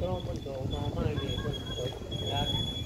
กรมขนส่งมอง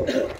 Okay.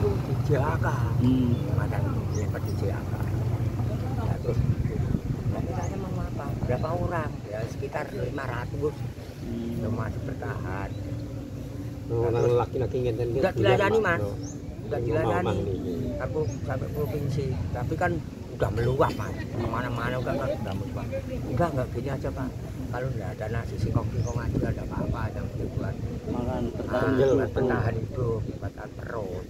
Tuh di JAK Hmm. kemarin lempar di JAK terus mau apa? berapa orang? Ya sekitar 500 Hmm. yang masih bertahan Nang laki-laki. Enggak dilayani, Mas. Enggak dilayani. Aku sampai provinsi, tapi kan udah meluap, Mas. Ke mana-mana enggak kan udah meluap. Enggak, enggak gini aja, Pak. Kalau enggak ada nasi singkong-singkong aja ada apa-apa yang dibuat. Makan ah, itu, hidup, bertahan perut.